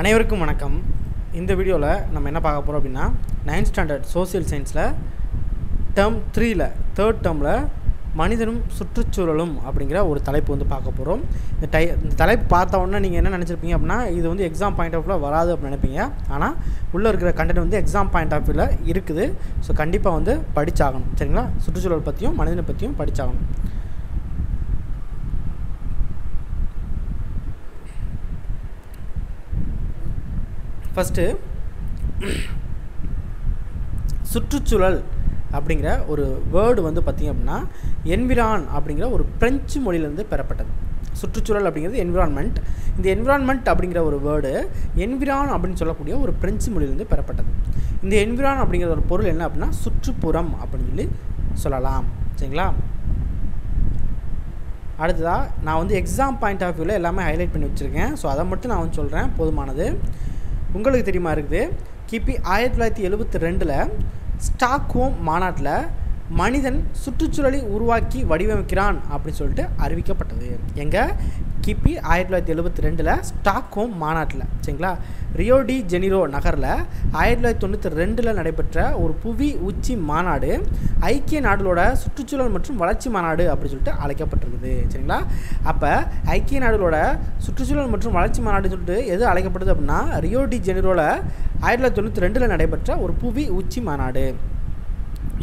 அனைவருக்கும் வணக்கம். இந்த வீடியோவில் நம்ம என்ன பார்க்க போகிறோம் அப்படின்னா நைன்த் ஸ்டாண்டர்ட் சோசியல் சயின்ஸில் டேர்ம் த்ரீயில் தேர்ட் டேர்மில் மனிதனும் சுற்றுச்சூழலும் அப்படிங்கிற ஒரு தலைப்பு வந்து பார்க்க போகிறோம் இந்த டை இந்த தலைப்பு பார்த்த உடனே நீங்கள் என்ன நினச்சிருப்பீங்க அப்படின்னா இது வந்து எக்ஸாம் பாயிண்ட் ஆஃப் வியூவில் வராது அப்படின்னு நினைப்பீங்க. ஆனால் உள்ளே இருக்கிற கண்டென்ட் வந்து எக்ஸாம் பாயிண்ட் ஆஃப் வியூவில் இருக்குது. ஸோ கண்டிப்பாக வந்து படிச்சாகணும். சரிங்களா? சுற்றுச்சூழல் பற்றியும் மனிதனை பற்றியும் படித்தாகணும் ஃபஸ்ட்டு சுற்றுச்சூழல் அப்படிங்கிற ஒரு வேர்டு வந்து பார்த்திங்க அப்படின்னா என்விரான் அப்படிங்கிற ஒரு பிரெஞ்சு மொழியிலேருந்து பெறப்பட்டது. சுற்றுச்சூழல் அப்படிங்கிறது என்விரான்மெண்ட் இந்த என்விரான்மெண்ட் அப்படிங்கிற ஒரு வேர்டு என்விரான் அப்படின்னு சொல்லக்கூடிய ஒரு பிரெஞ்சு மொழியிலேருந்து பெறப்பட்டது. இந்த என்விரான் அப்படிங்கிற ஒரு பொருள் என்ன அப்படின்னா சுற்றுப்புறம் அப்படின்னு சொல்லி சொல்லலாம். சரிங்களா? அடுத்ததாக நான் வந்து எக்ஸாம் பாயிண்ட் ஆஃப் வியூவில் எல்லாமே ஹைலைட் பண்ணி வச்சுருக்கேன். ஸோ அதை மட்டும் நான் வந்து சொல்கிறேன் போதுமானது. உங்களுக்கு தெரியுமா இருக்குது? கிபி ஆயிரத்தி தொள்ளாயிரத்தி எழுபத்தி ரெண்டில் ஸ்டாக்ஹோம் மாநாட்டில் மனிதன் சுற்றுச்சூழலை உருவாக்கி வடிவமைக்கிறான் அப்படின்னு சொல்லிட்டு அறிவிக்கப்பட்டது. எங்கே? கிபி ஆயிரத்தி தொள்ளாயிரத்தி எழுபத்தி ரெண்டில் ஸ்டாக்ஹோம் மாநாட்டில் சரிங்களா? ரியோடி ஜெனிரோ நகரில் ஆயிரத்தி தொள்ளாயிரத்தி தொண்ணூற்றி ரெண்டில் நடைபெற்ற ஒரு புவி உச்சி மாநாடு ஐக்கிய நாடுகளோட சுற்றுச்சூழல் மற்றும் வளர்ச்சி மாநாடு அப்படின்னு சொல்லிட்டு அழைக்கப்பட்டிருக்குது சரிங்களா? அப்போ ஐக்கிய நாடுகளோட சுற்றுச்சூழல் மற்றும் வளர்ச்சி மாநாடுன்னு சொல்லிட்டு எது அழைக்கப்படுது அப்படின்னா ரியோடி ஜெனிரோவில் ஆயிரத்தி தொள்ளாயிரத்தி தொண்ணூற்றி ரெண்டில் நடைபெற்ற ஒரு புவி உச்சி மாநாடு.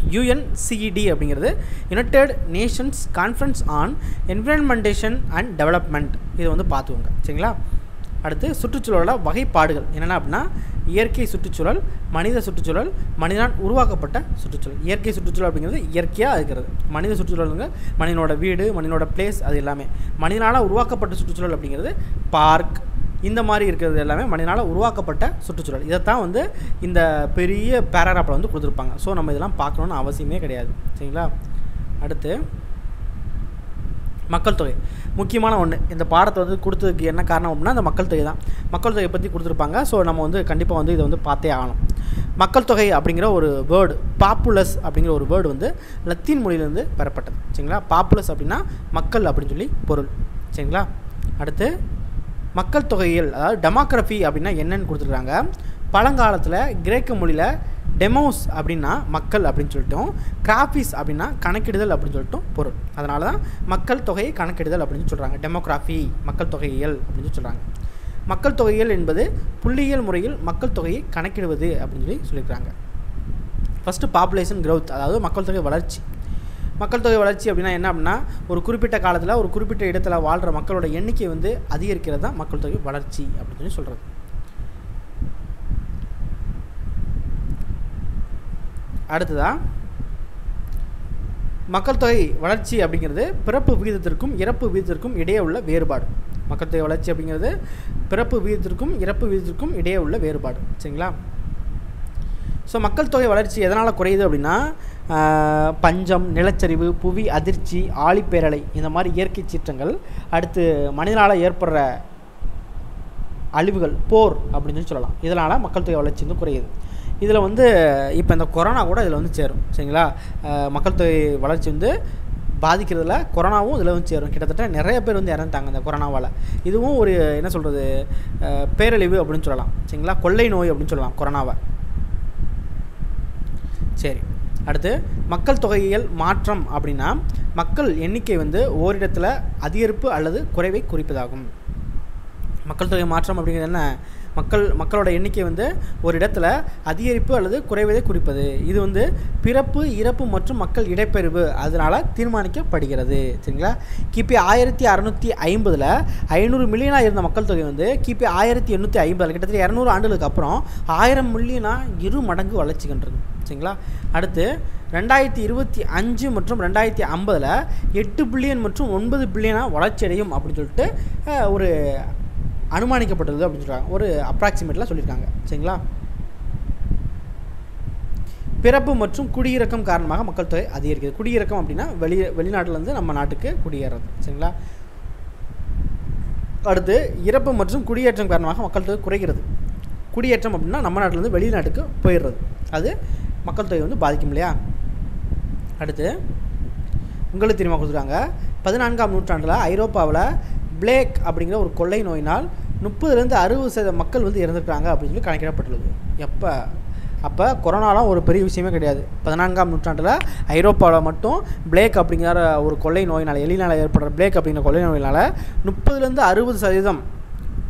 யுஎன்சிஇடி அப்படிங்கிறது United Nations conference on environmentation and development இது வந்து பார்த்துக்கோங்க. சரிங்களா? அடுத்து சுற்றுச்சூழலோட வகைப்பாடுகள். என்னென்ன அப்படின்னா இயற்கை சுற்றுச்சூழல் மனித சுற்றுச்சூழல் மனிதனால் உருவாக்கப்பட்ட சுற்றுச்சூழல். இயற்கை சுற்றுச்சூழல் அப்படிங்கிறது இயற்கையாக இருக்கிறது. மனித சுற்றுச்சூழலுங்க மனிதனோட வீடு மனிதனோட பிளேஸ் அது எல்லாமே. மனிதனால் உருவாக்கப்பட்ட சுற்றுச்சூழல் அப்படிங்கிறது பார்க் இந்த மாதிரி இருக்கிறது எல்லாமே மனிதனால் உருவாக்கப்பட்ட சுற்றுச்சூழல். இதைத்தான் வந்து இந்த பெரிய பேராகிராஃபில் வந்து கொடுத்துருப்பாங்க. ஸோ நம்ம இதெல்லாம் பார்க்கணுன்னு அவசியமே கிடையாது. சரிங்களா? அடுத்து மக்கள் தொகை. முக்கியமான ஒன்று இந்த பாடத்தை வந்து கொடுத்ததுக்கு என்ன காரணம் அப்படின்னா இந்த மக்கள் தொகை தான். மக்கள் தொகையை பற்றி கொடுத்துருப்பாங்க. ஸோ நம்ம வந்து கண்டிப்பாக வந்து இதை வந்து பார்த்தே ஆகணும். மக்கள் தொகை அப்படிங்கிற ஒரு வேர்டு பாப்புலஸ் அப்படிங்கிற ஒரு வேர்டு வந்து லத்தீன் மொழியிலேருந்து பெறப்பட்டது. சரிங்களா? பாப்புலஸ் அப்படின்னா மக்கள் அப்படின்னு சொல்லி பொருள். சரிங்களா? அடுத்து மக்கள் தொகையில் அதாவது டெமோக்ரஃபி அப்படின்னா என்னன்னு கொடுத்துருக்காங்க. பழங்காலத்தில் கிரேக்க மொழியில் டெமோஸ் அப்படின்னா மக்கள் அப்படின்னு சொல்லிட்டோம் கிராஃபிஸ் அப்படின்னா கணக்கிடுதல் அப்படின்னு சொல்லிட்டும் பொருள். அதனால தான் மக்கள் தொகையை கணக்கிடுதல் அப்படின்னு சொல்கிறாங்க டெமோக்ராஃபி மக்கள் தொகையியல் அப்படின்னு சொல்கிறாங்க மக்கள் தொகையியல் என்பது புள்ளியியல் முறையில் மக்கள் தொகையை கணக்கிடுவது அப்படின்னு சொல்லி சொல்லியிருக்காங்க ஃபஸ்ட்டு பாப்புலேஷன் க்ரோத் அதாவது மக்கள் தொகை வளர்ச்சி. மக்கள் தொகை வளர்ச்சி அப்படின்னா என்ன அப்படின்னா ஒரு குறிப்பிட்ட காலத்தில் ஒரு குறிப்பிட்ட இடத்துல வாழ்கிற மக்களோட எண்ணிக்கை வந்து அதிகரிக்கிறது தான் மக்கள் தொகை வளர்ச்சி அப்படின்னு சொல்லி சொல்கிறது அடுத்ததாக மக்கள் தொகை வளர்ச்சி அப்படிங்கிறது பிறப்பு விகிதத்திற்கும் இறப்பு விகிதத்திற்கும் இடையே உள்ள வேறுபாடு. மக்கள் தொகை வளர்ச்சி அப்படிங்கிறது பிறப்பு விகிதத்திற்கும் இறப்பு விகிதத்திற்கும் இடையே உள்ள வேறுபாடு. சரிங்களா? ஸோ மக்கள் தொகை வளர்ச்சி எதனால் குறையுது அப்படின்னா பஞ்சம் நிலச்சரிவு புவி அதிர்ச்சி ஆழிப்பேரலை இந்த மாதிரி இயற்கை சீற்றங்கள் அடுத்து மனிதனால் ஏற்படுற அழிவுகள் போர் அப்படின்னு சொல்லலாம். இதனால் மக்கள் தொகை வளர்ச்சி வந்து குறையுது. இதில் வந்து இப்போ இந்த கொரோனா கூட இதில் வந்து சேரும். சரிங்களா? மக்கள் தொகை வளர்ச்சி வந்து பாதிக்கிறதுல கொரோனாவும் இதில் வந்து சேரும். கிட்டத்தட்ட நிறைய பேர் வந்து இறந்துட்டாங்க இந்த கொரோனாவால். இதுவும் ஒரு என்ன சொல்கிறது பேரழிவு அப்படின்னு சொல்லலாம். சரிங்களா? கொள்ளை நோய் அப்படின்னு சொல்லலாம் கொரோனாவை. சரி. அடுத்து மக்கள் தொகையியல் மாற்றம் அப்படின்னா மக்கள் எண்ணிக்கை வந்து ஓரிடத்தில் அதிகரிப்பு அல்லது குறைவை குறிப்பதாகும். மக்கள் தொகை மாற்றம் அப்படிங்கிறது என்ன? மக்கள் மக்களோட எண்ணிக்கை வந்து ஒரு இடத்துல அதிகரிப்பு அல்லது குறைவதை குறிப்பது. இது வந்து பிறப்பு இறப்பு மற்றும் மக்கள் இடைப்பெறிவு. அதனால் தீர்மானிக்கப்படுகிறது. சரிங்களா? கிபி ஆயிரத்தி அறநூற்றி ஐம்பதில் ஐநூறு மில்லியனாக இருந்த மக்கள் தொகை வந்து கிபி ஆயிரத்தி எண்ணூற்றி ஐம்பதில் கிட்டத்தட்ட இரநூறு ஆண்டுகளுக்கு அப்புறம் ஆயிரம் மில்லியனாக இரு மடங்கு வளர்ச்சி சரிங்களா? அடுத்து ரெண்டாயிரத்தி இருபத்தி அஞ்சு மற்றும் ரெண்டாயிரத்தி ஐம்பதில் எட்டு பில்லியன் மற்றும் ஒன்பது பில்லியனாக வளர்ச்சி அடையும் அப்படின்னு சொல்லிட்டு ஒரு அனுமானிக்கப்பட்டது அப்படின்னு சொல்கிறாங்க ஒரு அப்ராக்சிமேட்டில் சொல்லியிருக்காங்க. சரிங்களா? பிறப்பு மற்றும் குடியிறக்கம் காரணமாக மக்கள் தொகை அதிகரிக்கிறது. குடியிறக்கம் அப்படின்னா வெளி வெளிநாட்டிலேருந்து நம்ம நாட்டுக்கு குடியேறது. சரிங்களா? அடுத்து இறப்பு மற்றும் குடியேற்றம் காரணமாக மக்கள் தொகை குறைகிறது. குடியேற்றம் அப்படின்னா நம்ம நாட்டிலேருந்து வெளிநாட்டுக்கு போயிடுறது. அது மக்கள் தொகை வந்து பாதிக்கும் இல்லையா? அடுத்து உங்களுக்கு தெரியுமா கொடுத்துருக்காங்க. பதினான்காம் நூற்றாண்டில் ஐரோப்பாவில் பிளேக் அப்படிங்கிற ஒரு கொள்ளை நோயினால் முப்பதுலேருந்து அறுபது சதவீத மக்கள் வந்து இறந்துருக்காங்க அப்படின்னு சொல்லி கணக்கிடப்பட்டுள்ளது. எப்போ? அப்போ கொரோனாலாம் ஒரு பெரிய விஷயமே கிடையாது. பதினான்காம் நூற்றாண்டில் ஐரோப்பாவில் மட்டும் பிளேக் அப்படிங்கிற ஒரு கொள்ளை நோயினால் எலினால் ஏற்படுற பிளேக் அப்படிங்கிற கொள்ளை நோயினால் முப்பதுலேருந்து அறுபது சதவீதம்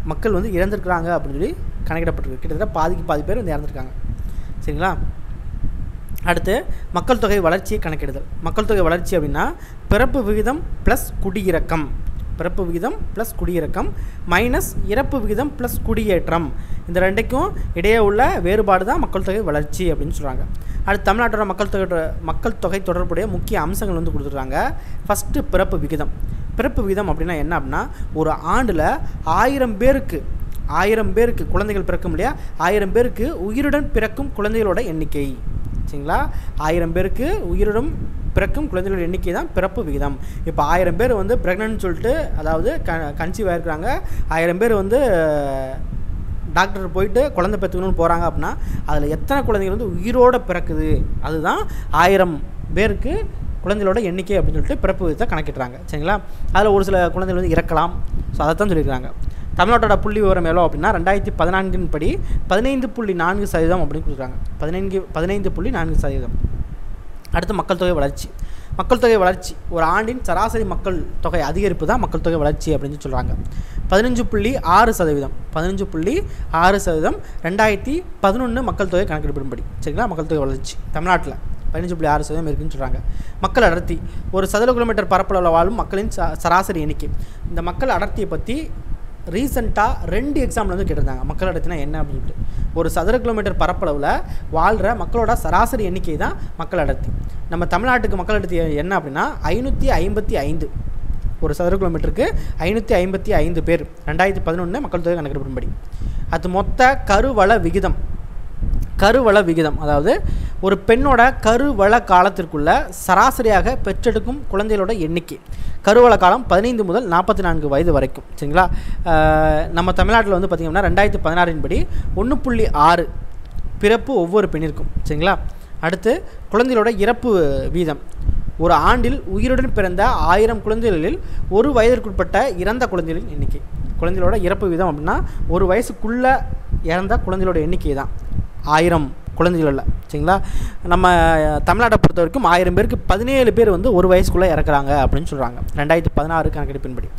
மக்கள் வந்து இறந்துருக்குறாங்க அப்படின்னு சொல்லி கணக்கிடப்பட்டிருக்கு கிட்டத்தட்ட பாதிக்கு பாதி பேர் வந்து இறந்துருக்காங்க. சரிங்களா? அடுத்து மக்கள் தொகை வளர்ச்சியை கணக்கிடுதல். மக்கள் தொகை வளர்ச்சி அப்படின்னா பிறப்பு விகிதம் ப்ளஸ் குடியிறக்கம். பிறப்பு விகிதம் ப்ளஸ் குடியிறக்கம் மைனஸ் இறப்பு விகிதம் ப்ளஸ் குடியேற்றம். இந்த ரெண்டுக்கும் இடையே உள்ள வேறுபாடு தான் மக்கள் தொகை வளர்ச்சி அப்படின்னு சொல்கிறாங்க அடுத்து தமிழ்நாட்டோட மக்கள் தொகை மக்கள் தொகை தொடர்புடைய முக்கிய அம்சங்கள் வந்து கொடுத்துருக்காங்க. ஃபஸ்ட்டு பிறப்பு விகிதம். பிறப்பு விகிதம் அப்படின்னா என்ன அப்படின்னா ஒரு ஆண்டில் ஆயிரம் பேருக்கு ஆயிரம் பேருக்கு குழந்தைகள் பிறக்கும் இல்லையா? ஆயிரம் பேருக்கு உயிருடன் பிறக்கும் குழந்தைகளோட எண்ணிக்கை. சரிங்களா? ஆயிரம் பேருக்கு உயிரிடும் பிறக்கும் குழந்தைகளோட எண்ணிக்கை தான் பிறப்பு விகிதம். இப்போ ஆயிரம் பேர் வந்து ப்ரெக்னென்ட் சொல்லிட்டு அதாவது க கன்சீவ் ஆகிருக்கிறாங்க ஆயிரம் பேர் வந்து டாக்டர் போயிட்டு குழந்தை பெற்றுக்கணும்னு போகிறாங்க அப்படின்னா அதில் எத்தனை குழந்தைகள் வந்து உயிரோடு பிறக்குது? அதுதான் ஆயிரம் பேருக்கு குழந்தைகளோட எண்ணிக்கை அப்படின்னு சொல்லிட்டு பிறப்பு விகிதத்தை கணக்கிடுறாங்க. சரிங்களா? அதில் ஒரு சில குழந்தைகள் வந்து இறக்கலாம். ஸோ அதை தான் சொல்லியிருக்காங்க தமிழ்நாட்டோட புள்ளி விவரம் எவ்வளோ அப்படின்னா ரெண்டாயிரத்தி பதினான்கின் படி பதினைந்து புள்ளி நான்கு சதவீதம் அப்படின்னு கொடுக்குறாங்க. பதினைந்து பதினைந்து புள்ளி நான்கு சதவீதம். அடுத்து மக்கள் தொகை வளர்ச்சி. மக்கள் தொகை வளர்ச்சி. ஒரு ஆண்டின் சராசரி மக்கள் தொகை அதிகரிப்பு தான் மக்கள் தொகை வளர்ச்சி அப்படின்னு சொல்கிறாங்க பதினஞ்சு புள்ளி ஆறு சதவீதம். பதினஞ்சு புள்ளி ஆறு சதவீதம். ரெண்டாயிரத்தி பதினொன்று மக்கள் தொகை கணக்கெடுப்பின்படி. சரிங்களா? மக்கள் தொகை வளர்ச்சி. தமிழ்நாட்டில் பதினஞ்சு புள்ளி ஆறு சதவீதம் இருக்குன்னு சொல்கிறாங்க மக்கள் அடர்த்தி. ஒரு சதுர கிலோமீட்டர் பரப்பளவில் வாழும் மக்களின் ச சராசரி எண்ணிக்கை. இந்த மக்கள் அடர்த்தியை பற்றி ரீசெண்டாக ரெண்டு எக்ஸாம்பிள் வந்து கேட்டிருந்தாங்க. மக்கள் அடர்த்தினா என்ன அப்படின்ட்டு ஒரு சதுர கிலோமீட்டர் பரப்பளவில் வாழ்கிற மக்களோட சராசரி எண்ணிக்கை தான் மக்கள் அடர்த்தி. நம்ம தமிழ்நாட்டுக்கு மக்கள் அடர்த்தி என்ன அப்படின்னா ஐநூற்றி ஐம்பத்தி ஐந்து. ஒரு சதுர கிலோமீட்டருக்கு ஐநூற்றி ஐம்பத்தி ஐந்து பேர். ரெண்டாயிரத்தி பதினொன்று மக்கள் தொகை கணக்கெடுப்பின்படி. அது மொத்த கருவள விகிதம். கருவள விகிதம். அதாவது ஒரு பெண்ணோட கருவள காலத்திற்குள்ள சராசரியாக பெற்றெடுக்கும் குழந்தைகளோட எண்ணிக்கை. கருவள காலம் பதினைந்து முதல் நாற்பத்தி நான்கு வயது வரைக்கும். சரிங்களா? நம்ம தமிழ்நாட்டில் வந்து பார்த்திங்கன்னா ரெண்டாயிரத்தி பதினாறின் படி ஒன்று புள்ளி ஆறு பிறப்பு ஒவ்வொரு பெண்ணிற்கும். சரிங்களா? அடுத்து குழந்தைகளோட இறப்பு வீதம். ஒரு ஆண்டில் உயிருடன் பிறந்த ஆயிரம் குழந்தைகளில் ஒரு வயதிற்குட்பட்ட இறந்த குழந்தைகளின் எண்ணிக்கை. குழந்தைகளோட இறப்பு வீதம் அப்படின்னா ஒரு வயசுக்குள்ளே இறந்த குழந்தைகளோட எண்ணிக்கை தான். ஆயிரம். குழந்தைகளில் சரிங்களா? நம்ம தமிழ்நாட்டை பொறுத்த வரைக்கும் ஆயிரம் பேருக்கு பதினேழு பேர் வந்து ஒரு வயசுக்குள்ளே இறக்குறாங்க அப்படின்னு சொல்கிறாங்க ரெண்டாயிரத்தி பதினாறு கணக்கெடுப்பின்படி.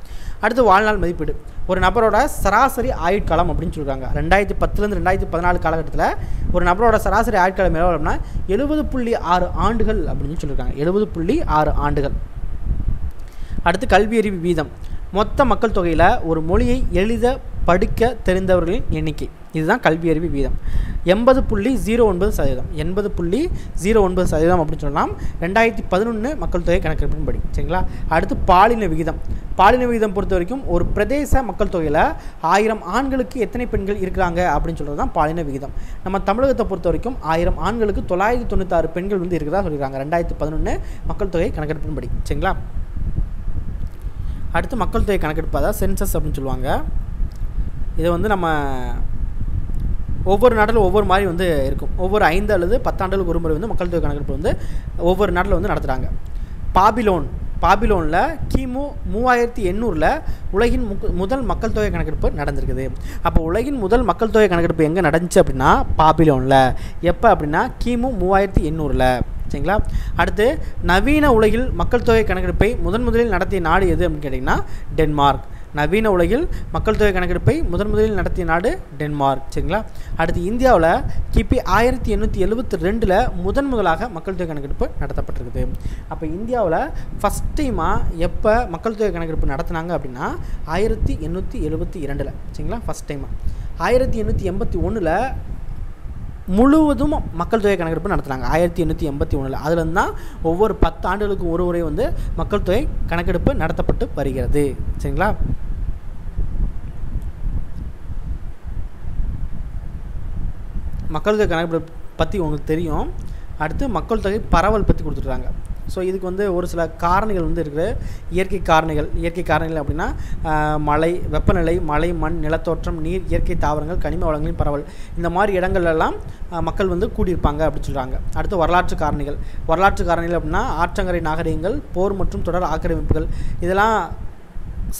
அடுத்து வாழ்நாள் மதிப்பீடு. ஒரு நபரோட சராசரி ஆயுட்காலம் அப்படின்னு சொல்கிறாங்க ரெண்டாயிரத்தி பத்துலேருந்து ரெண்டாயிரத்தி பதினாலு காலகட்டத்தில் ஒரு நபரோட சராசரி ஆயுட்காலம் எவ்வளோ அப்படின்னா எழுபது புள்ளி ஆறு ஆண்டுகள் அப்படின்னு சொல்லியிருக்காங்க எழுபது புள்ளி ஆறு ஆண்டுகள். அடுத்து கல்வியறிவு வீதம். மொத்த மக்கள் தொகையில் ஒரு மொழியை எளித படிக்க தெரிந்தவர்களின் எண்ணிக்கை. இதுதான் கல்வியறிவு வீதம். எண்பது புள்ளி ஜீரோ ஒன்பது சதவீதம். எண்பது புள்ளி ஜீரோ ஒன்பது சதவீதம் அப்படின்னு சொல்லலாம். ரெண்டாயிரத்தி பதினொன்று மக்கள் தொகை கணக்கெடுப்பின்படி. சரிங்களா? அடுத்து பாலின விகிதம். பாலின விகிதம் பொறுத்த வரைக்கும் ஒரு பிரதேச மக்கள் தொகையில் ஆயிரம் ஆண்களுக்கு எத்தனை பெண்கள் இருக்கிறாங்க அப்படின்னு சொல்கிறது தான் பாலின விகிதம். நம்ம தமிழகத்தை பொறுத்த வரைக்கும் ஆயிரம் ஆண்களுக்கு தொள்ளாயிரத்தி தொண்ணூத்தாறு பெண்கள் வந்து இருக்கிறதா சொல்லியிருக்காங்க. ரெண்டாயிரத்தி பதினொன்று மக்கள் தொகை கணக்கெடுப்பின்படி. சரிங்களா? அடுத்து மக்கள் தொகை கணக்கெடுப்பு அதாவது சென்சஸ் அப்படின்னு சொல்லுவாங்க. இதை வந்து நம்ம ஒவ்வொரு நாட்டில் ஒவ்வொரு மாதிரி வந்து இருக்கும். ஒவ்வொரு ஐந்து அல்லது பத்தாண்டுகளுக்கு ஒரு முறை வந்து மக்கள் தொகை கணக்கெடுப்பு வந்து ஒவ்வொரு நாட்டில் வந்து நடத்துகிறாங்க பாபிலோன். பாபிலோனில் கிமு மூவாயிரத்தி எண்ணூறில் உலகின் முக் முதல் மக்கள் தொகை கணக்கெடுப்பு நடந்திருக்குது. அப்போ உலகின் முதல் மக்கள் தொகை கணக்கெடுப்பு எங்கே நடந்துச்சு அப்படின்னா பாபிலோனில். எப்போ அப்படின்னா கிமு மூவாயிரத்தி எண்ணூறில். சரிங்களா? அடுத்து நவீன உலகில் மக்கள் தொகை கணக்கெடுப்பை முதன் முதலில் நடத்திய நாடு எது அப்படின்னு கேட்டிங்கன்னா டென்மார்க். நவீன உலகில் மக்கள் தொகை கணக்கெடுப்பை முதன் முதலில் நடத்திய நாடு டென்மார்க். சரிங்களா? அடுத்து இந்தியாவில் கிபி ஆயிரத்தி எண்ணூற்றி எழுபத்தி ரெண்டில் முதன் முதலாக மக்கள் தொகை கணக்கெடுப்பு நடத்தப்பட்டிருக்குது. அப்போ இந்தியாவில் ஃபஸ்ட் டைமாக எப்போ மக்கள் தொகை கணக்கெடுப்பு நடத்தினாங்க அப்படின்னா ஆயிரத்தி எண்ணூற்றி எழுபத்தி இரண்டில். சரிங்களா? ஃபஸ்ட் டைமாக ஆயிரத்தி எண்ணூற்றி எண்பத்தி ஒன்றில் முழுவதும் மக்கள் தொகை கணக்கெடுப்பு நடத்துகிறாங்க ஆயிரத்தி எண்ணூற்றி எண்பத்தி ஒன்றில் அதுலேருந்து தான் ஒவ்வொரு பத்து ஆண்டுகளுக்கும் ஒரு முறை வந்து மக்கள் தொகை கணக்கெடுப்பு நடத்தப்பட்டு வருகிறது. சரிங்களா? மக்கள் தொகை கணக்கெடுப்பு பற்றி உங்களுக்கு தெரியும். அடுத்து மக்கள் தொகை பரவல் பற்றி கொடுத்துட்றாங்க ஸோ இதுக்கு வந்து ஒரு சில காரணிகள் வந்து இருக்குது. இயற்கை காரணிகள். இயற்கை காரணிகள் அப்படின்னா மழை வெப்பநிலை மழை மண் நிலத்தோற்றம் நீர் இயற்கை தாவரங்கள் கனிம வளங்களின் பரவல். இந்த மாதிரி இடங்கள்லாம் மக்கள் வந்து கூடியிருப்பாங்க அப்படின்னு சொல்கிறாங்க அடுத்து வரலாற்று காரணிகள். வரலாற்று காரணிகள் அப்படின்னா ஆற்றங்கரை நாகரிகங்கள் போர் மற்றும் தொடர் ஆக்கிரமிப்புகள். இதெல்லாம்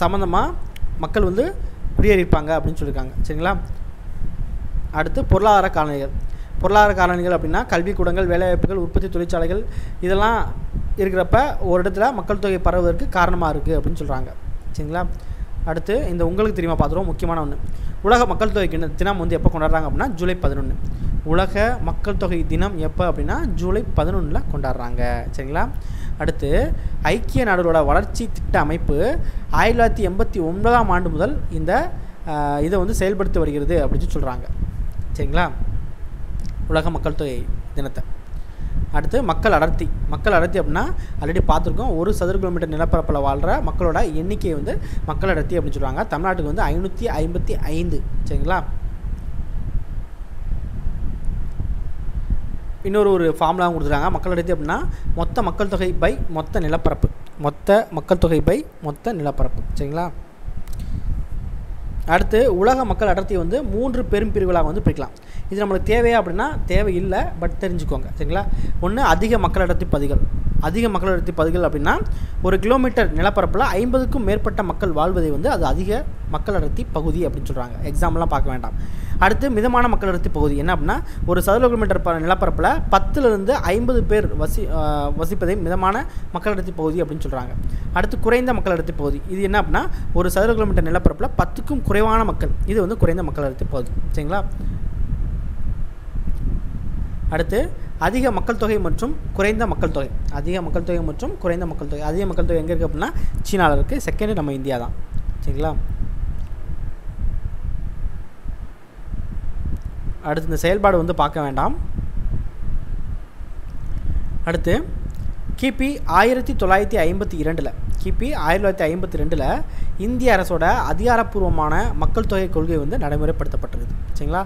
சம்மந்தமாக மக்கள் வந்து குடியேறியிருப்பாங்க அப்படின்னு சொல்லியிருக்காங்க. சரிங்களா? அடுத்து பொருளாதார காரணிகள். பொருளாதார காரணிகள் அப்படின்னா கல்விக்கூடங்கள் வேலைவாய்ப்புகள் உற்பத்தி தொழிற்சாலைகள் இதெல்லாம் இருக்கிறப்ப ஒரு இடத்துல மக்கள் தொகை பரவுவதற்கு காரணமாக இருக்குது அப்படின்னு சொல்கிறாங்க சரிங்களா? அடுத்து இந்த உங்களுக்கு தெரியுமா பார்த்துருவோம் முக்கியமான ஒன்று உலக மக்கள் தொகை தினம் வந்து எப்போ கொண்டாடுறாங்க அப்படின்னா ஜூலை பதினொன்று உலக மக்கள் தொகை தினம் எப்போ அப்படின்னா ஜூலை பதினொன்றில் கொண்டாடுறாங்க. சரிங்களா? அடுத்து ஐக்கிய நாடுகளோட வளர்ச்சி திட்ட அமைப்பு ஆயிரத்தி தொள்ளாயிரத்தி எண்பத்தி ஒன்பதாம் ஆண்டு முதல் இந்த இதை வந்து செயல்படுத்தி வருகிறது அப்படின்னு சொல்கிறாங்க சரிங்களா? உலக மக்கள் தொகை தினத்தை. அடுத்து மக்கள் அடர்த்தி. மக்கள் அடர்த்தி அப்படின்னா ஆல்ரெடி பார்த்துருக்கோம். ஒரு சதுர கிலோமீட்டர் நிலப்பரப்பில் வாழ்கிற மக்களோட எண்ணிக்கை வந்து மக்கள் அடர்த்தி அப்படின்னு சொல்லுவாங்க. தமிழ்நாட்டுக்கு வந்து ஐநூற்றி ஐம்பத்தி ஐந்து. சரிங்களா? இன்னொரு ஒரு ஃபார்முலாவும் கொடுத்துருக்காங்க. மக்கள் அடர்த்தி அப்படின்னா மொத்த மக்கள் தொகை பை மொத்த நிலப்பரப்பு. மொத்த மக்கள் தொகை பை மொத்த நிலப்பரப்பு. சரிங்களா? அடுத்து உலக மக்கள் அடர்த்தி வந்து மூன்று பெரும் பிரிவுகளாக வந்து பிரிக்கலாம். இது நம்மளுக்கு தேவையா அப்படின்னா தேவையில்லை பட் தெரிஞ்சுக்கோங்க. சரிங்களா? ஒன்று அதிக மக்கள் அடர்த்தி பதிகள். அதிக மக்கள் அடர்த்தி பதிகள் அப்படின்னா ஒரு கிலோமீட்டர் நிலப்பரப்பில் ஐம்பதுக்கும் மேற்பட்ட மக்கள் வாழ்வதை வந்து அது அதிக மக்கள் அடர்த்தி பகுதி அப்படின்னு சொல்கிறாங்க எக்ஸாம்பிள்லாம் பார்க்க வேண்டாம். அடுத்து மிதமான மக்கள் அடர்த்தி பகுதி என்ன அப்படின்னா ஒரு சதுர கிலோமீட்டர் ப நிலப்பரப்பில் பத்துலேருந்து ஐம்பது பேர் வசி வசிப்பதே வசிப்பதை மிதமான மக்கள் அடர்த்தி பகுதி அப்படின்னு சொல்கிறாங்க அடுத்து குறைந்த மக்கள் அடர்த்தி பகுதி. இது என்ன அப்படின்னா ஒரு சதுர கிலோமீட்டர் நிலப்பரப்பில் பத்துக்கும் குறைவான மக்கள். இது வந்து குறைந்த மக்கள் அடர்த்தி பகுதி. சரிங்களா? அடுத்து அதிக மக்கள் தொகை மற்றும் குறைந்த மக்கள் தொகை. அதிக மக்கள் தொகை மற்றும் குறைந்த மக்கள் தொகை. அதிக மக்கள் தொகை எங்கே இருக்குது அப்படின்னா சீனாவில் இருக்குது செகண்ட் நம்ம இந்தியா தான் சரிங்களா? அடுத்து இந்த செயல்பாடு வந்து பார்க்க வேண்டாம். அடுத்து கிபி ஆயிரத்தி தொள்ளாயிரத்தி ஐம்பத்தி இரண்டில் கிபி ஆயிரத்தி தொள்ளாயிரத்தி ஐம்பத்தி ரெண்டில் இந்திய அரசோட அதிகாரப்பூர்வமான மக்கள் தொகை கொள்கை வந்து நடைமுறைப்படுத்தப்பட்டிருக்குது. சரிங்களா?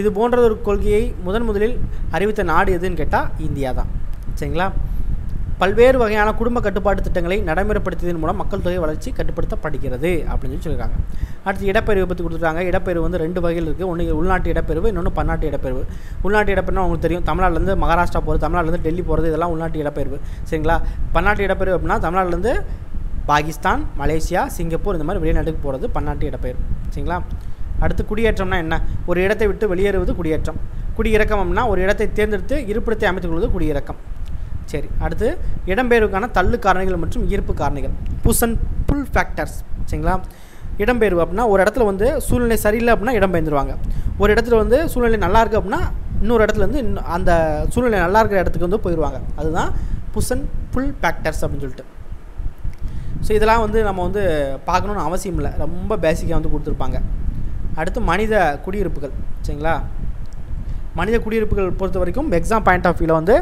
இது போன்ற ஒரு கொள்கையை முதன் முதலில் அறிவித்த நாடு எதுன்னு கேட்டால் இந்தியா தான் சரிங்களா? பல்வேறு வகையான குடும்ப கட்டுப்பாட்டு திட்டங்களை நடைமுறைப்படுத்தியதன் மூலம் மக்கள் தொகை வளர்ச்சி கட்டுப்படுத்தப்படுகிறது அப்படின்னு சொல்லி சொல்லியிருக்காங்க. அடுத்து இடப்பெயர்வு பற்றி கொடுத்துருக்காங்க. இடப்பெயர்வு வந்து ரெண்டு வகையில் இருக்குது ஒன்று உள்நாட்டு இடப்பெயர்வு இன்னொன்று பன்னாட்டு இடப்பெயர்வு. உள்நாட்டு இடப்பெயர்வு உங்களுக்கு தெரியும். தமிழ்நாட்டிலேருந்து மகாராஷ்டிரா போகிறது தமிழ்நாட்டிலேருந்து டெல்லி போகிறது இதெல்லாம் உள்நாட்டு இடப்பெயர்வு. சரிங்களா? பன்னாட்டு இடப்பெயர்வு அப்படின்னா தமிழ்நாட்டிலேருந்து பாகிஸ்தான் மலேசியா சிங்கப்பூர் இந்த மாதிரி வெளிநாட்டுக்கு போகிறது பன்னாட்டு இடப்பெயர்வு. சரிங்களா? அடுத்து குடியேற்றம்னா என்ன? ஒரு இடத்தை விட்டு வெளியேறுவது குடியேற்றம். குடியிறக்கம் அப்படின்னா ஒரு இடத்தை தேர்ந்தெடுத்து இருப்பிடத்தை அமைத்துக் கொள்வது குடியிறக்கம். சரி அடுத்து இடம்பெயர்வுக்கான தள்ளு காரணிகள் மற்றும் ஈர்ப்பு காரணிகள். புஷ் அண்ட் புல் ஃபேக்டர்ஸ் சரிங்களா? இடம்பெயர்வு அப்படின்னா ஒரு இடத்துல வந்து சூழ்நிலை சரியில்லை அப்படின்னா இடம்பெயர்ந்துருவாங்க ஒரு இடத்துல வந்து சூழ்நிலை நல்லா இருக்குது அப்படின்னா இன்னொரு இடத்துல வந்து இன்னும் அந்த சூழ்நிலை நல்லா இருக்கிற இடத்துக்கு வந்து போயிடுவாங்க அதுதான் புஷ் அண்ட் புல் ஃபேக்டர்ஸ் அப்படின்னு சொல்லிட்டு. ஸோ இதெல்லாம் வந்து நம்ம வந்து பார்க்கணுன்னு அவசியம் இல்லை. ரொம்ப பேசிக்காக வந்து கொடுத்துருப்பாங்க. அடுத்து மனித குடியிருப்புகள் சரிங்களா? மனித குடியிருப்புகள் பொறுத்த வரைக்கும் எக்ஸாம் பாயிண்ட் ஆஃப் வியூவில் வந்து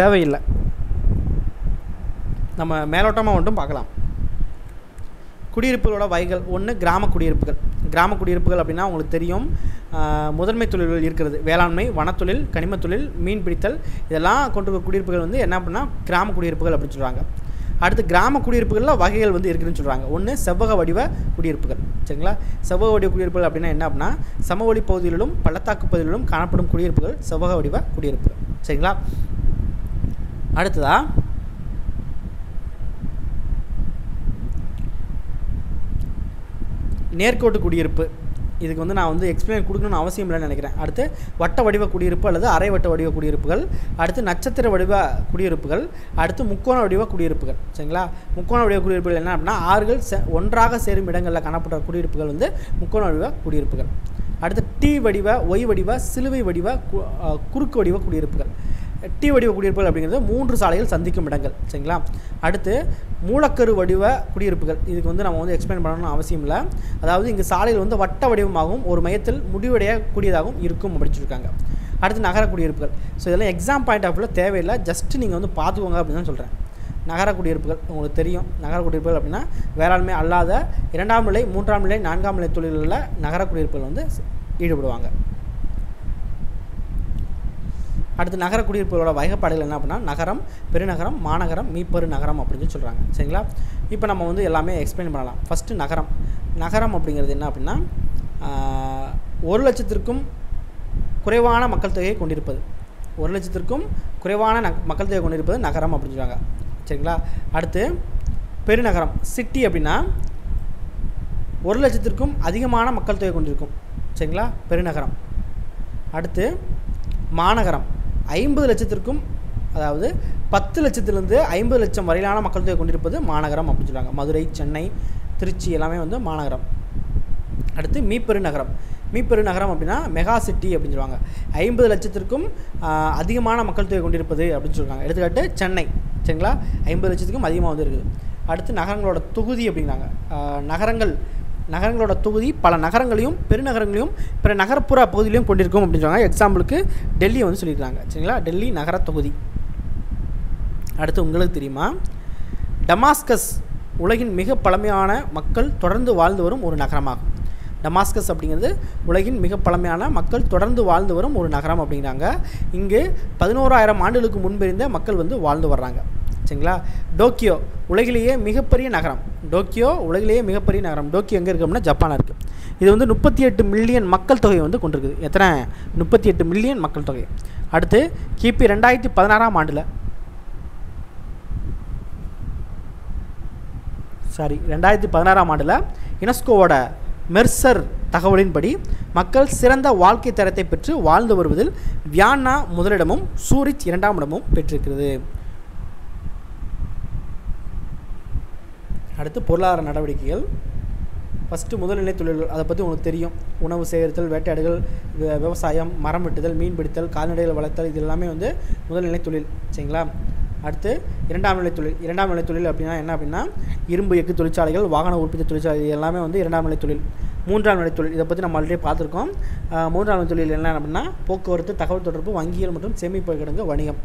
தேவையில்லை. நம்ம மேலோட்டமாக மட்டும் பார்க்கலாம். குடியிருப்புகளோட வகைகள். ஒன்று கிராம குடியிருப்புகள். கிராம குடியிருப்புகள் அப்படின்னா உங்களுக்கு தெரியும். முதன்மை தொழில்கள் இருக்கிறது. வேளாண்மை வனத்தொழில் கனிம தொழில் மீன் பிடித்தல் இதெல்லாம் கொண்டு குடியிருப்புகள் வந்து என்ன அப்படின்னா கிராம குடியிருப்புகள் அப்படின்னு சொல்கிறாங்க அடுத்து கிராம குடியிருப்புகளில் வகைகள் வந்து இருக்குதுன்னு சொல்கிறாங்க ஒன்று செவ்வக வடிவ குடியிருப்புகள். சரிங்களா? செவ்வக வடிவ குடியிருப்புகள் அப்படின்னா என்ன அப்படின்னா சமவெளி பகுதிகளிலும் பள்ளத்தாக்கு பகுதிகளிலும் காணப்படும் குடியிருப்புகள் செவ்வக வடிவ குடியிருப்புகள். சரிங்களா? அடுத்ததா நேர்கோட்டு குடியிருப்பு. இதுக்கு வந்து நான் வந்து எக்ஸ்பிளைன் கொடுக்கணும்னு அவசியம் இல்லைன்னு நினைக்கிறேன். அடுத்து வட்ட வடிவ குடியிருப்பு அல்லது அரை வட்ட வடிவ குடியிருப்புகள். அடுத்து நட்சத்திர வடிவ குடியிருப்புகள். அடுத்து முக்கோண வடிவ குடியிருப்புகள். சரிங்களா? முக்கோண வடிவ குடியிருப்புகள் என்ன அப்படின்னா ஆறுகள் செ- ஒன்றாக சேரும் இடங்களில் காணப்படுற குடியிருப்புகள் வந்து முக்கோண வடிவ குடியிருப்புகள். அடுத்து டி வடிவ ஒய் வடிவ சிலுவை வடிவ கு- குறுக்கு வடிவ குடியிருப்புகள். டி வடிவ குடியிருப்புகள் அப்படிங்கிறது மூன்று சாலைகள் சந்திக்கும் இடங்கள் சரிங்களா? அடுத்து மூலக்கரு வடிவ குடியிருப்புகள். இதுக்கு வந்து நம்ம வந்து எக்ஸ்பிளைன் பண்ணணும்னு அவசியம் இல்லை. அதாவது இங்கே சாலைகள் வந்து வட்ட வடிவமாகவும் ஒரு மையத்தில் முடிவடையக்கூடியதாகவும் இருக்கும் அப்படின்னு சொல்லியிருக்காங்க அடுத்து நகர குடியிருப்புகள். ஸோ இதெல்லாம் எக்ஸாம் பாயிண்ட் ஆஃப் வியூவில் தேவையில்லை. ஜஸ்ட் நீங்கள் வந்து பார்த்துக்கோங்க அப்படின்னு தான் சொல்கிறேன் நகர குடியிருப்புகள் உங்களுக்கு தெரியும். நகர குடியிருப்புகள் அப்படின்னா வேளாண்மை அல்லாத இரண்டாம் நிலை மூன்றாம் நிலை நான்காம் நிலை தொழில்களில் நகர குடியிருப்புகள் வந்து ஈடுபடுவாங்க. அடுத்து நகர குடியிருப்புகளோட வகைப்பாடுகள் என்ன அப்படின்னா நகரம் பெருநகரம் மாநகரம் மீப்பெரு நகரம் அப்படின்னு சொல்லி சொல்கிறாங்க சரிங்களா? இப்போ நம்ம வந்து எல்லாமே எக்ஸ்பிளைன் பண்ணலாம். ஃபஸ்ட்டு நகரம். நகரம் அப்படிங்கிறது என்ன அப்படின்னா ஒரு லட்சத்திற்கும் குறைவான மக்கள் தொகையை கொண்டிருப்பது. ஒரு லட்சத்திற்கும் குறைவான நக் மக்கள் தொகை கொண்டிருப்பது நகரம் அப்படின்னு சொல்கிறாங்க சரிங்களா? அடுத்து பெருநகரம். சிட்டி அப்படின்னா ஒரு லட்சத்திற்கும் அதிகமான மக்கள் தொகை கொண்டிருக்கும். சரிங்களா? பெருநகரம். அடுத்து மாநகரம். ஐம்பது லட்சத்திற்கும் அதாவது பத்து லட்சத்திலிருந்து ஐம்பது லட்சம் வரையிலான மக்கள் தொகை கொண்டிருப்பது மாநகரம் அப்படின்னு சொல்லுவாங்க. மதுரை சென்னை திருச்சி எல்லாமே வந்து மாநகரம். அடுத்து மீப்பெருநகரம். மீப்பெருநகரம் அப்படின்னா மெகா சிட்டி அப்படின்னு சொல்லுவாங்க. ஐம்பது லட்சத்திற்கும் அதிகமான மக்கள் தொகை கொண்டிருப்பது அப்படின்னு சொல்லுவாங்க. எடுத்துக்காட்டு சென்னை. சரிங்களா? ஐம்பது லட்சத்துக்கும் அதிகமாக வந்து இருக்குது. அடுத்து நகரங்களோட தொகுதி அப்படிங்கிறாங்க ஆஹ், நகரங்கள். நகரங்களோட தொகுதி பல நகரங்களையும் பெருநகரங்களையும் பிற நகர்ப்புற பகுதியிலையும் கொண்டிருக்கும் அப்படின்னு சொல்லுவாங்க எக்ஸாம்பிளுக்கு டெல்லியை வந்து சொல்லியிருக்காங்க. சரிங்களா? டெல்லி நகர தொகுதி. அடுத்து உங்களுக்கு தெரியுமா? டமாஸ்கஸ் உலகின் மிக பழமையான மக்கள் தொடர்ந்து வாழ்ந்து வரும் ஒரு நகரமாகும். டமாஸ்கஸ் அப்படிங்கிறது உலகின் மிக பழமையான மக்கள் தொடர்ந்து வாழ்ந்து வரும் ஒரு நகரம் அப்படிங்கிறாங்க. இங்கு பதினோராயிரம் ஆண்டுகளுக்கு முன்பிருந்த மக்கள் வந்து வாழ்ந்து வர்றாங்க. சரிங்களா? டோக்கியோ உலகிலேயே மிகப்பெரிய நகரம். டோக்கியோ உலகிலேயே மிகப்பெரிய நகரம். டோக்கியோ எங்கே இருக்கு அப்படின்னா ஜப்பானில் இருக்குது இது வந்து முப்பத்தி எட்டு மில்லியன் மக்கள் தொகை வந்து கொண்டிருக்குது. எத்தனை? முப்பத்தி எட்டு மில்லியன் மக்கள் தொகை. அடுத்து கிபி ரெண்டாயிரத்தி பதினாறாம் ஆண்டில். சாரி ரெண்டாயிரத்தி பதினாறாம் ஆண்டில் யுனெஸ்கோவோட மெர்சர் தகவலின்படி மக்கள் சிறந்த வாழ்க்கை தரத்தை பெற்று வாழ்ந்து வருவதில் வியான்னா முதலிடமும் சூரிச் இரண்டாம் இடமும் பெற்றிருக்கிறது. அடுத்து பொருளாதார நடவடிக்கைகள். ஃபஸ்ட்டு முதல்நிலை தொழில்கள் அதை பற்றி உங்களுக்கு தெரியும். உணவு சேகரித்தல் வேட்டையாடுதல் விவசாயம் மரம் வெட்டுதல் மீன் பிடித்தல் கால்நடைகள் வளர்த்தல் இது எல்லாமே வந்து முதல்நிலை தொழில் சரிங்களா? அடுத்து இரண்டாம் நிலை தொழில். இரண்டாம் நிலை தொழில் அப்படின்னா என்ன அப்படின்னா இரும்பு எஃகு தொழிற்சாலைகள் வாகன உற்பத்தி தொழிற்சாலை இது எல்லாமே வந்து இரண்டாம் நிலை தொழில். மூன்றாம் நிலை தொழில் இதை பற்றி நம்ம ஆல்ரெடி பார்த்துருக்கோம். மூன்றாம் நிலை தொழில் என்ன அப்படின்னா போக்குவரத்து தகவல் தொடர்பு வங்கிகள் மற்றும் சேமிப்பு கிடங்கு வணிகம்.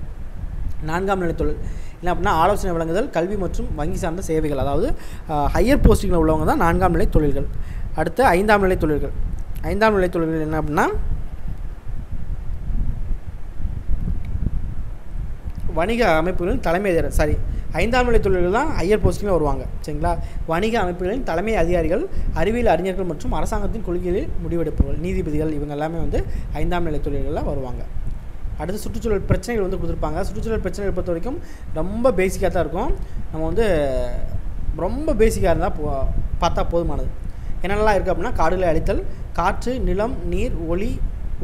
நான்காம் நிலை தொழில். என்ன அப்படின்னா ஆலோசனை வழங்குதல் கல்வி மற்றும் வங்கி சார்ந்த சேவைகள். அதாவது ஹையர் போஸ்டிங்கில் உள்ளவங்க தான் நான்காம் நிலை தொழில்கள். அடுத்து ஐந்தாம் நிலை தொழில்கள். ஐந்தாம் நிலை தொழில்கள் என்ன அப்படின்னா வணிக அமைப்புகளின் தலைமை அதிகாரி சாரி ஐந்தாம் நிலை தொழில்கள் தான் ஹையர் போஸ்டிங்கில் வருவாங்க. சரிங்களா? வணிக அமைப்புகளின் தலைமை அதிகாரிகள் அறிவியல் அறிஞர்கள் மற்றும் அரசாங்கத்தின் கொள்கைகளில் முடிவெடுப்பவர்கள் நீதிபதிகள் இவங்க எல்லாமே வந்து ஐந்தாம் நிலை தொழில்களில் வருவாங்க. அடுத்து சுற்றுச்சூழல் பிரச்சனைகள் வந்து கொடுத்துருப்பாங்க. சுற்றுச்சூழல் பிரச்சனைகள் பொறுத்த வரைக்கும் ரொம்ப பேசிக்காக தான் இருக்கும். நம்ம வந்து ரொம்ப பேசிக்காக இருந்தால் போ பார்த்தா போதுமானது. என்னென்னலாம் இருக்குது அப்படின்னா காடுகளை அழித்தல் காற்று நிலம் நீர் ஒளி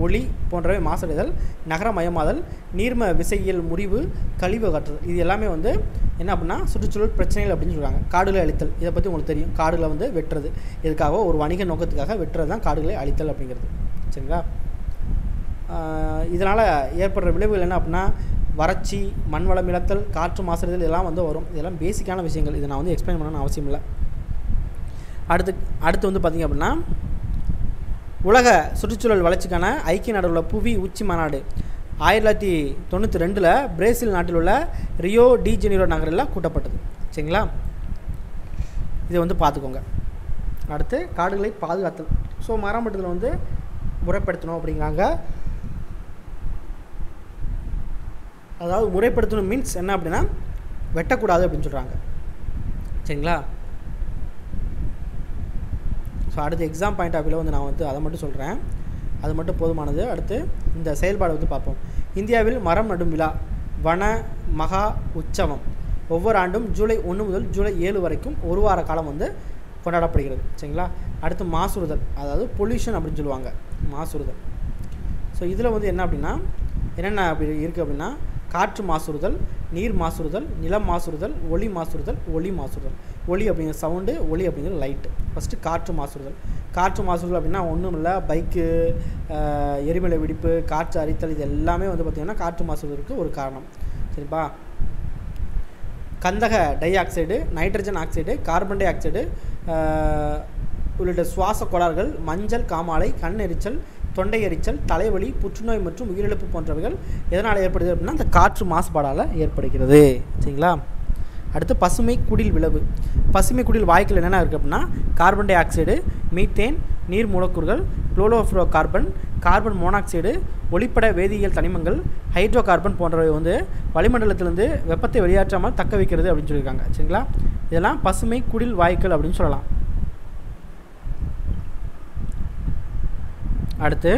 ஒளி போன்றவை மாசடைதல் நகரமயமாதல் நீர்ம விசையியல் முறிவு கழிவு அகற்றுதல். இது எல்லாமே வந்து என்ன அப்படின்னா சுற்றுச்சூழல் பிரச்சனைகள் அப்படின்னு சொல்கிறாங்க காடுகளை அழித்தல். இதை பற்றி உங்களுக்கு தெரியும். காடுகளை வந்து வெட்டுறது. இதுக்காக ஒரு வணிக நோக்கத்துக்காக வெட்டுறது தான் காடுகளை அழித்தல் அப்படிங்கிறது. சரிங்களா? இதனால் ஏற்படுற விளைவுகள் என்ன அப்படின்னா வறட்சி மண் வளம் இழத்தல் காற்று மாசடைதல் இதெல்லாம் வந்து வரும். இதெல்லாம் பேசிக்கான விஷயங்கள். இதை நான் வந்து எக்ஸ்பிளைன் பண்ணணும்னு அவசியம் இல்லை. அடுத்து அடுத்து வந்து பார்த்திங்க அப்படின்னா உலக சுற்றுச்சூழல் வளர்ச்சிக்கான ஐக்கிய நாடுகள புவி உச்சி மாநாடு. ஆயிரத்தி தொள்ளாயிரத்தி தொண்ணூற்றி ரெண்டில் பிரேசில் நாட்டில் உள்ள ரியோ டி ஜெனிரோ நகரில் கூட்டப்பட்டது. சரிங்களா? இதை வந்து பார்த்துக்கோங்க. அடுத்து காடுகளை பாதுகாத்தல். ஸோ மரம் வெட்டுதல் வந்து முறைப்படுத்தணும் அப்படிங்கிறாங்க அதாவது முறைப்படுத்தணும் மீன்ஸ் என்ன அப்படின்னா வெட்டக்கூடாது அப்படின்னு சொல்கிறாங்க சரிங்களா? ஸோ அடுத்து எக்ஸாம் பாயிண்ட் ஆஃப் வியூவில் வந்து நான் வந்து அதை மட்டும் சொல்கிறேன் அது மட்டும் போதுமானது. அடுத்து இந்த செயல்பாடு வந்து பார்ப்போம். இந்தியாவில் மரம் நடும் விழா வன மகா உற்சவம். ஒவ்வொரு ஆண்டும் ஜூலை ஒன்று முதல் ஜூலை ஏழு வரைக்கும் ஒரு வார காலம் வந்து கொண்டாடப்படுகிறது. சரிங்களா? அடுத்து மாசுறுதல் அதாவது பொல்யூஷன் அப்படின்னு சொல்லுவாங்க. மாசுறுதல். ஸோ இதில் வந்து என்ன அப்படின்னா என்னென்ன அப்படி இருக்குது அப்படின்னா காற்று மாசுறுதல் நீர் மாசுறுதல் நிலம் மாசுறுதல் ஒளி மாசுறுதல் ஒளி மாசுறுதல். ஒளி அப்படிங்கிற சவுண்டு ஒளி அப்படிங்கிற லைட்டு ஃபஸ்ட்டு காற்று மாசுறுதல். காற்று மாசுறுதல் அப்படின்னா ஒன்றும் இல்லை பைக்கு எரிமலை வெடிப்பு காற்று அரித்தல் இது எல்லாமே வந்து பார்த்திங்கன்னா காற்று மாசுறுதலுக்கு ஒரு காரணம். சரிப்பா? கந்தக dioxide nitrogen oxide carbon dioxide உள்ளிட்ட சுவாச கோளாறுகள் மஞ்சள் காமாலை கண் எரிச்சல் தொண்டை எரிச்சல் தலைவலி புற்றுநோய் மற்றும் உயிரிழப்பு போன்றவைகள் எதனால் ஏற்படுது அப்படின்னா அந்த காற்று மாசுபாடால் ஏற்படுகிறது. சரிங்களா? அடுத்து பசுமை குடில் விளைவு. பசுமை குடில் வாயுக்கள் என்னென்ன இருக்குது அப்படின்னா கார்பன் டை ஆக்சைடு மீத்தேன் நீர் மூலக்கூறுகள் குளோரோஃப்ளோ கார்பன் கார்பன் மோனாக்சைடு ஒளிப்பட வேதியியல் தனிமங்கள் ஹைட்ரோ கார்பன் போன்றவை வந்து வளிமண்டலத்திலிருந்து வெப்பத்தை வெளியேற்றாமல் தக்க வைக்கிறது அப்படின்னு சொல்லியிருக்காங்க. சரிங்களா? இதெல்லாம் பசுமை குடில் வாயுக்கள் அப்படின்னு சொல்லலாம். அடுத்து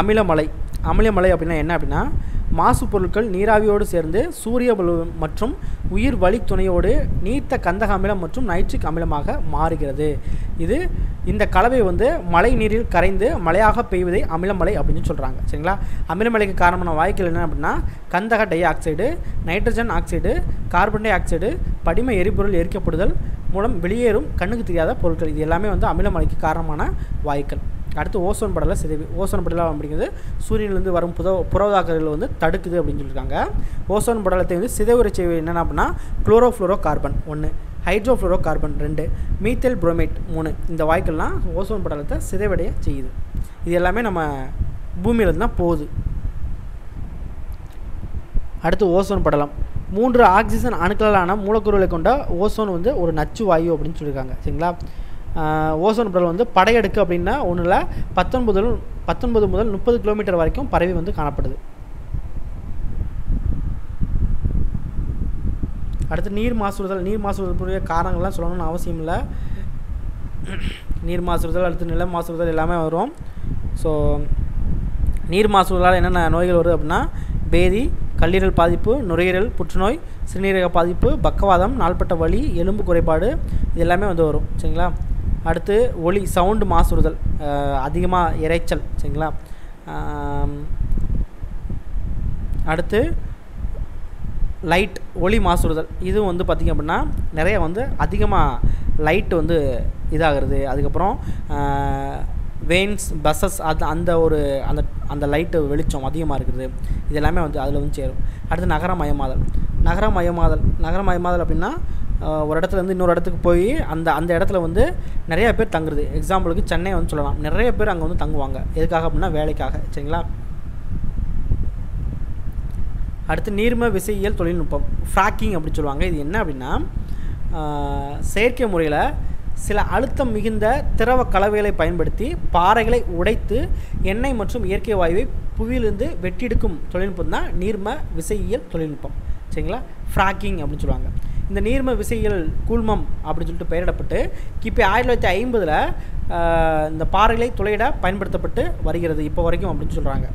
அமிலமலை. அமிலமலை அப்படின்னா என்ன அப்படின்னா மாசு பொருட்கள் நீராவியோடு சேர்ந்து சூரிய மற்றும் உயிர் வழி துணையோடு நீர்த்த கந்தக அமிலம் மற்றும் நைட்ரிக் அமிலமாக மாறுகிறது. இது இந்த கலவை வந்து மழை நீரில் கரைந்து மழையாக பெய்வதை அமிலமலை அப்படின்னு சொல்கிறாங்க சரிங்களா? அமிலமலைக்கு காரணமான வாயுக்கள் என்ன அப்படின்னா கந்தக dioxide nitrogen oxide carbon dioxide படிம எரிபொருள் எரிக்கப்படுதல் மூலம் வெளியேறும் கண்ணுக்கு தெரியாத பொருட்கள். இது எல்லாமே வந்து அமிலமலைக்கு காரணமான வாயுக்கள். அடுத்து ஓசோன் படல சிதைவு. ஓசோன் படலம் அப்படிங்கிறது சூரியனிலிருந்து வரும் புத புறவதாக்கர்கள் வந்து தடுக்குது அப்படின்னு சொல்லியிருக்காங்க. ஓசோன் படலத்தை வந்து சிதைவுரை செய்வது என்னென்ன அப்படின்னா குளோரோஃப்ளோரோ கார்பன். ஒன்று ஹைட்ரோஃப்ளோரோ கார்பன் ரெண்டு மீத்தேல் புரோமேட் மூணு. இந்த வாய்க்கள்லாம் ஓசோன் படலத்தை சிதைவடைய செய்யுது. இது எல்லாமே நம்ம பூமியிலேருந்து தான் போகுது. அடுத்து ஓசோன் படலம். மூன்று ஆக்சிஜன் அணுக்களான மூலக்கூறுகளை கொண்ட ஓசோன் வந்து ஒரு நச்சு வாயு அப்படின்னு சொல்லியிருக்காங்க. சரிங்களா? ஓசோன் படலம் வந்து படையெடுக்கு அப்படின்னா ஒன்றில் பத்தொன்பது பத்தொன்பது முதல் முப்பது கிலோமீட்டர் வரைக்கும் பரவி வந்து காணப்படுது. அடுத்து நீர் மாசுறுதல் நீர் மாசுறுதலுடைய காரணங்கள்லாம் சொல்லணும்னு அவசியம் இல்லை. நீர் மாசுறுதல் அடுத்து நில மாசுறுதல் எல்லாமே வரும். ஸோ நீர் மாசுறுதலால் என்னென்ன நோய்கள் வருது அப்படின்னா பேதி கல்லீரல் பாதிப்பு நுரையீரல் புற்றுநோய் சிறுநீரக பாதிப்பு பக்கவாதம் நாள்பட்ட வலி எலும்பு குறைபாடு இது எல்லாமே வந்து வரும். சரிங்களா? அடுத்து ஒலி சவுண்டு மாசுறுதல் அதிகமாக இறைச்சல் சரிங்களா? அடுத்து லைட் ஒளி மாசுறுதல். இதுவும் வந்து பார்த்திங்க அப்படின்னா நிறைய வந்து அதிகமாக லைட் வந்து இதாகிறது. அதுக்கப்புறம் வெயின்ஸ் பஸ்ஸஸ் அது அந்த ஒரு அந்த அந்த லைட்டு வெளிச்சம் அதிகமாக இருக்குது. இது எல்லாமே வந்து அதில் வந்து சேரும். அடுத்து நகரமயமாதல் நகரமயமாதல் நகரமயமாதல் அப்படின்னா ஒரு இடத்துல இருந்து இன்னொரு இடத்துக்கு போய் அந்த அந்த இடத்துல வந்து நிறைய பேர் தங்குறது. எக்ஸாம்பிளுக்கு சென்னை வந்து சொல்லலாம். நிறைய பேர் அங்கே வந்து தங்குவாங்க. எதுக்காக அப்படின்னா வேலைக்காக. சரிங்களா? அடுத்து நீர்ம விசையியல் தொழில்நுட்பம் ஃப்ராக்கிங் அப்படி சொல்லுவாங்க. இது என்ன அப்படின்னா செயற்கை முறையில் சில அழுத்தம் மிகுந்த திரவ கலவைகளை பயன்படுத்தி பாறைகளை உடைத்து எண்ணெய் மற்றும் இயற்கை வாயுவை புவியிலிருந்து வெட்டியெடுக்கும் தொழில்நுட்பம் தான் நீர்ம விசையியல் தொழில்நுட்பம். சரிங்களா? ஃப்ராக்கிங் அப்படின்னு சொல்லுவாங்க. இந்த நீர்ம விசையியல் கூழ்மம் அப்படின்னு சொல்லிட்டு பெயரிடப்பட்டு கிபி ஆயிரத்தி தொள்ளாயிரத்தி ஐம்பதில் இந்த பாறைகளை துளையிட பயன்படுத்தப்பட்டு வருகிறது இப்போ வரைக்கும் அப்படின்னு சொல்கிறாங்க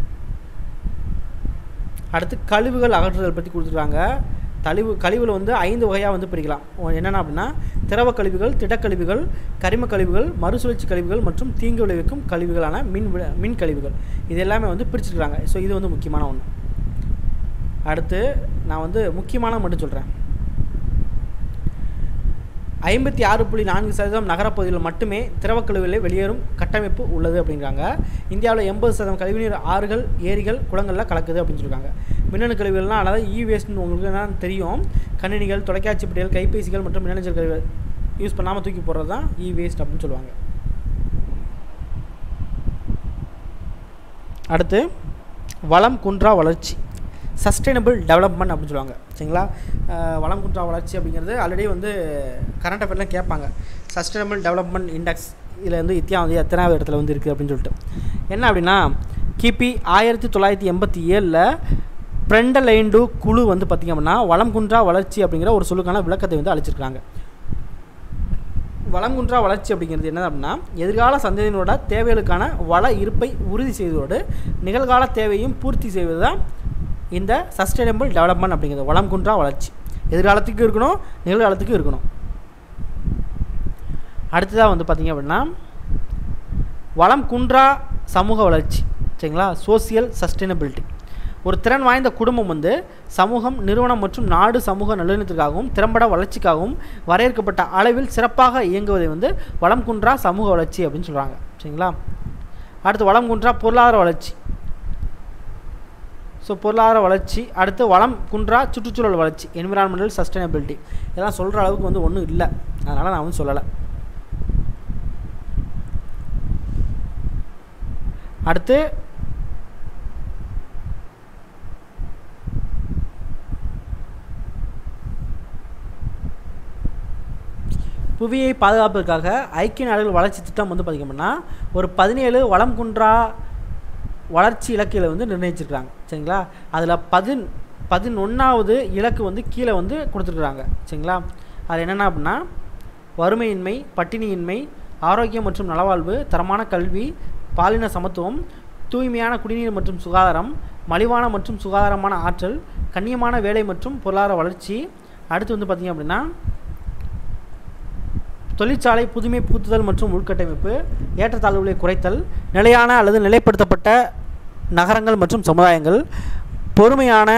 அடுத்து கழிவுகள் அகற்றுதல் பற்றி கொடுத்துருக்காங்க. கழிவு கழிவுகள் வந்து ஐந்து வகையாக வந்து பிரிக்கலாம். என்னென்ன அப்படின்னா திரவ கழிவுகள் திடக்கழிவுகள் கரிம கழிவுகள் மறுசுழற்சி கழிவுகள் மற்றும் தீங்கு விளைவிக்கும் கழிவுகளான மின் மின் கழிவுகள். இது எல்லாமே வந்து பிரிச்சிருக்கிறாங்க ஸோ இது வந்து முக்கியமான ஒன்று அடுத்து நான் வந்து முக்கியமான மட்டும் சொல்கிறேன் ஐம்பத்தி ஆறு புள்ளி நான்கு சதவீதம் நகரப்பகுதியில் மட்டுமே திரவக் கழிவுகளை வெளியேறும் கட்டமைப்பு உள்ளது அப்படிங்கிறாங்க இந்தியாவில் எண்பது சதவீதம் கழிவுநீர் ஆறுகள் ஏரிகள் குளங்களில் கலக்குது அப்படின்னு சொல்லியிருக்காங்க. மின்னணு கழிவுகள்லாம் அதாவது இ வேஸ்ட்னு உங்களுக்கு என்ன தெரியும். கணினிகள் தொலைக்காட்சி பெட்டிகள் கைபேசிகள் மற்றும் மின்னஞ்சல் கழிவுகள் யூஸ் பண்ணாமல் தூக்கி போடுறது தான் இ வேஸ்ட் அப்படின்னு சொல்லுவாங்க. அடுத்து வளம் குன்றா வளர்ச்சி. சஸ்டைனபிள் டெவலப்மெண்ட் அப்படின்னு சொல்லுவாங்க. சரிங்களா? வளம் குன்றா வளர்ச்சி அப்படிங்கிறது ஆல்ரெடி வந்து கரண்ட் அஃபேர்லாம் கேட்பாங்க. சஸ்டைனபிள் டெவலப்மெண்ட் இண்டெக்ஸ் இதில் வந்து இந்தியா வந்து எத்தனாவது இடத்துல வந்து இருக்குது அப்படின்னு சொல்லிட்டு. என்ன அப்படின்னா கிபி ஆயிரத்தி தொள்ளாயிரத்தி எண்பத்தி ஏழில் பிரெண்டலைண்டு குழு வந்து பார்த்திங்க அப்படின்னா வளம் குன்றா வளர்ச்சி அப்படிங்கிற ஒரு சொல்லுக்கான விளக்கத்தை வந்து அளிச்சிருக்காங்க. வளங்குன்றா வளர்ச்சி அப்படிங்கிறது என்ன அப்படின்னா எதிர்கால சந்ததியினரோட தேவைகளுக்கான வள இருப்பை உறுதி செய்வதோடு நிகழ்கால தேவையும் பூர்த்தி செய்வது தான் இந்த சஸ்டைனபிள் டெவலப்மெண்ட் அப்படிங்கிறது. வளம் குன்றா வளர்ச்சி. எதிர்காலத்துக்கும் இருக்கணும் நிகழ்காலத்துக்கும் இருக்கணும். அடுத்ததாக வந்து பார்த்திங்க அப்படின்னா வளம் குன்றா சமூக வளர்ச்சி. சரிங்களா? சோசியல் சஸ்டைனபிலிட்டி ஒரு திறன் வாய்ந்த குடும்பம் வந்து சமூகம் நிறுவனம் மற்றும் நாடு சமூக நல்லிணத்திற்காகவும் திறம்பட வளர்ச்சிக்காகவும் வரையறுக்கப்பட்ட அளவில் சிறப்பாக இயங்குவதை வந்து வளம் குன்றா சமூக வளர்ச்சி அப்படின்னு சொல்கிறாங்க சரிங்களா? அடுத்து வளம் குன்றா பொருளாதார வளர்ச்சி. ஸோ பொருளாதார வளர்ச்சி அடுத்து வளம் குன்றா சுற்றுச்சூழல் வளர்ச்சி என்விரான்மெண்டல் சஸ்டைனபிலிட்டி இதெல்லாம் சொல்கிற அளவுக்கு வந்து ஒன்றும் இல்லை. அதனால் நான் வந்து சொல்லலை. அடுத்து புவியை பாதுகாப்பதற்காக ஐக்கிய நாடுகள் வளர்ச்சி திட்டம் வந்து பார்த்திங்கன்னா ஒரு பதினேழு வளம் குன்றா வளர்ச்சி இலக்கையில் வந்து நிர்ணயிச்சிருக்கிறாங்க சரிங்களா? அதில் பதின் பதினொன்றாவது இலக்கு வந்து கீழே வந்து கொடுத்துருக்குறாங்க சரிங்களா? அது என்னென்ன அப்படின்னா வறுமையின்மை பட்டினியின்மை ஆரோக்கியம் மற்றும் நலவாழ்வு தரமான கல்வி பாலின சமத்துவம் தூய்மையான குடிநீர் மற்றும் சுகாதாரம் மலிவான மற்றும் சுகாதாரமான ஆற்றல் கண்ணியமான வேலை மற்றும் பொருளாதார வளர்ச்சி. அடுத்து வந்து பார்த்திங்க அப்படின்னா தொழிற்சாலை புதுமை புகுத்துதல் மற்றும் உள்கட்டமைப்பு ஏற்றத்தாழ்வுகளை குறைத்தல் நிலையான அல்லது நிலைப்படுத்தப்பட்ட நகரங்கள் மற்றும் சமுதாயங்கள் பொறுமையான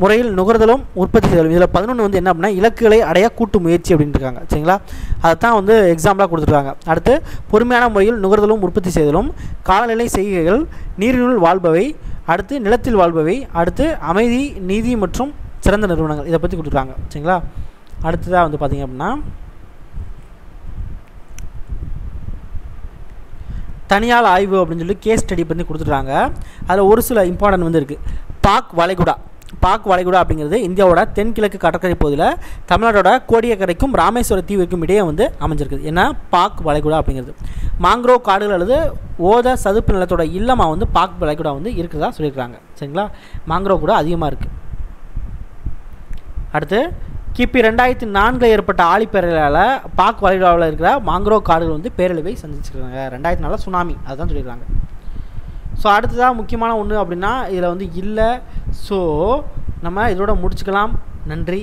முறையில் நுகர்தலும் உற்பத்தி செய்தலும். இதில் பதினொன்று வந்து என்ன அப்படின்னா இலக்குகளை அடைய கூட்டு முயற்சி அப்படின்ட்டு இருக்காங்க. சரிங்களா? அதைத்தான் வந்து எக்ஸாம்பிளாக கொடுத்துருக்காங்க. அடுத்து பொறுமையான முறையில் நுகர்தலும் உற்பத்தி செய்தலும் காலநிலை செய்கைகள் நீரினுள் வாழ்பவை அடுத்து நிலத்தில் வாழ்பவை அடுத்து அமைதி நீதி மற்றும் சிறந்த நிறுவனங்கள். இதை பற்றி கொடுத்துருக்காங்க. சரிங்களா? அடுத்ததாக வந்து பார்த்திங்க அப்படின்னா தனியால் ஆய்வு அப்படின்னு சொல்லி கேஸ் ஸ்டடி பண்ணி கொடுத்துட்றாங்க அதில் ஒரு சில இம்பார்ட்டன்ட் வந்து இருக்குது பாக் வளைகுடா. பாக் வளைகுடா அப்படிங்கிறது இந்தியாவோட தென்கிழக்கு கடற்கரை பகுதியில் தமிழ்நாட்டோட கோடியக்கரைக்கும் ராமேஸ்வர தீவுக்கும் இடையே வந்து அமைஞ்சிருக்குது ஏன்னா பாக் வளைகுடா அப்படிங்கிறது. மாங்க்ரோவ் காடுகள் அல்லது ஓத சதுப்பு நிலத்தோட இல்லமாக வந்து பாக் வளைகுடா வந்து இருக்கிறதா சொல்லியிருக்காங்க. சரிங்களா? மாங்க்ரோவ் கூட அதிகமாக இருக்குது அடுத்து கிபி ரெண்டாயிரத்தி நான்கில் ஏற்பட்ட ஆழிப்பேரலால் பாக் வளைகுடாவில் இருக்கிற மாங்க்ரோவ் காடுகள் வந்து பேரழிவை சந்திச்சிருக்காங்க. ரெண்டாயிரத்தி நாலில் சுனாமி அதுதான் சொல்லியிருக்காங்க. ஸோ அடுத்ததாக முக்கியமான ஒன்று அப்படின்னா இதில் வந்து இல்லை. ஸோ நம்ம இதோட முடிச்சுக்கலாம். நன்றி.